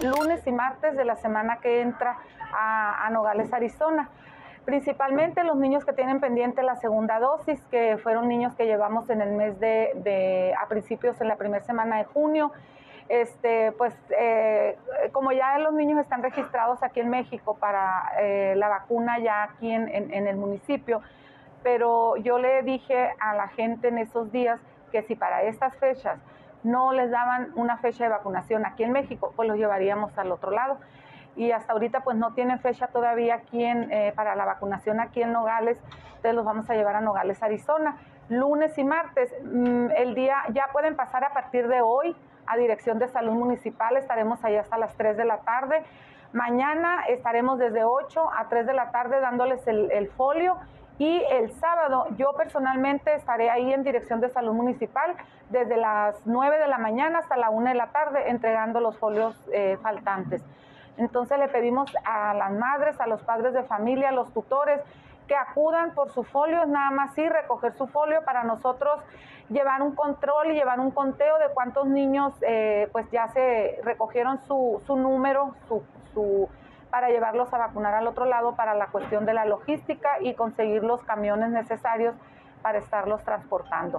lunes y martes de la semana que entra a, Nogales, Arizona principalmente los niños que tienen pendiente la segunda dosis, que fueron niños que llevamos en el mes de, a principios en la primera semana de junio. Este, pues eh, como ya los niños están registrados aquí en México para eh, la vacuna ya aquí en, en el municipio, pero yo le dije a la gente en esos días que si para estas fechas no les daban una fecha de vacunación aquí en México, pues los llevaríamos al otro lado. Y hasta ahorita pues no tienen fecha todavía aquí en, eh, para la vacunación aquí en Nogales, entonces los vamos a llevar a Nogales, Arizona. Lunes y martes, mm, el día ya pueden pasar a partir de hoy a Dirección de Salud Municipal, estaremos ahí hasta las 3 de la tarde. Mañana estaremos desde 8 a 3 de la tarde dándoles el, el folio y el sábado yo personalmente estaré ahí en Dirección de Salud Municipal desde las 9 de la mañana hasta la 1 de la tarde entregando los folios eh, faltantes. Entonces le pedimos a las madres, a los padres de familia, a los tutores, que acudan por su folio, nada más sí, recoger su folio para nosotros llevar un control y llevar un conteo de cuántos niños eh, pues ya se recogieron su, su número, su, su para llevarlos a vacunar al otro lado para la cuestión de la logística y conseguir los camiones necesarios para estarlos transportando.